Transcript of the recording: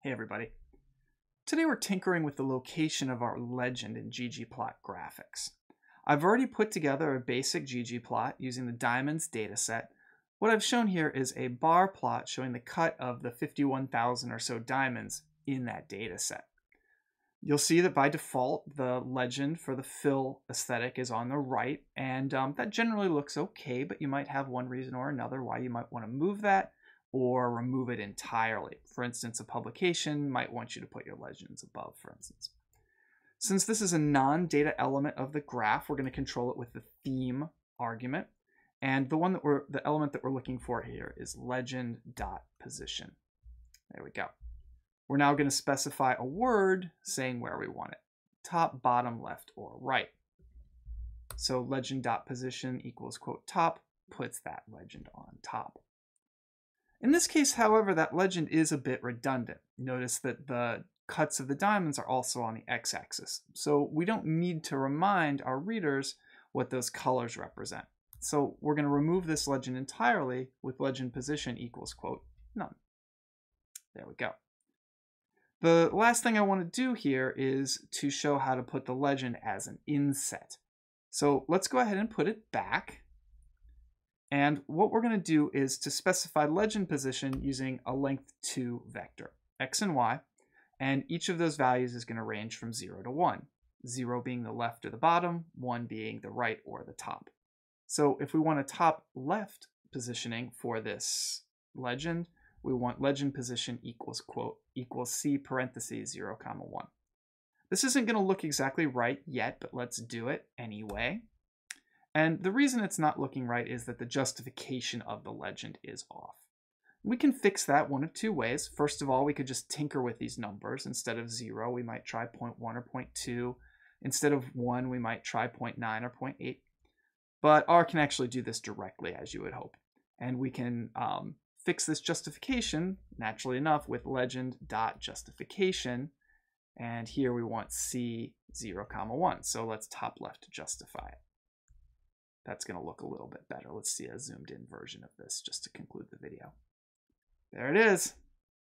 Hey everybody. Today we're tinkering with the location of our legend in ggplot graphics. I've already put together a basic ggplot using the diamonds dataset. What I've shown here is a bar plot showing the cut of the 51,000 or so diamonds in that dataset. You'll see that by default, the legend for the fill aesthetic is on the right, and um, that generally looks okay, but you might have one reason or another why you might want to move that or remove it entirely. For instance, a publication might want you to put your legends above, for instance. Since this is a non-data element of the graph, we're going to control it with the theme argument. And the one that we're the element that we're looking for here is legend dot position. There we go. We're now going to specify a word saying where we want it. Top, bottom, left, or right. So legend dot position equals quote top puts that legend on top. In this case, however, that legend is a bit redundant. Notice that the cuts of the diamonds are also on the x-axis. So we don't need to remind our readers what those colors represent. So we're going to remove this legend entirely with legend position equals quote none. There we go. The last thing I want to do here is to show how to put the legend as an inset. So let's go ahead and put it back. And what we're going to do is to specify legend position using a length 2 vector, x and y, and each of those values is going to range from 0 to 1, 0 being the left or the bottom, 1 being the right or the top. So if we want a top left positioning for this legend, we want legend position equals quote equals c parentheses 0 comma 1. This isn't going to look exactly right yet, but let's do it anyway. And the reason it's not looking right is that the justification of the legend is off. We can fix that one of two ways. First of all, we could just tinker with these numbers. Instead of 0, we might try 0.1 or 0.2. Instead of 1, we might try 0.9 or 0.8. But R can actually do this directly, as you would hope. And we can um, fix this justification, naturally enough, with legend.justification. And here we want C 0, comma 1. So let's top left justify it that's going to look a little bit better. Let's see a zoomed in version of this just to conclude the video. There it is.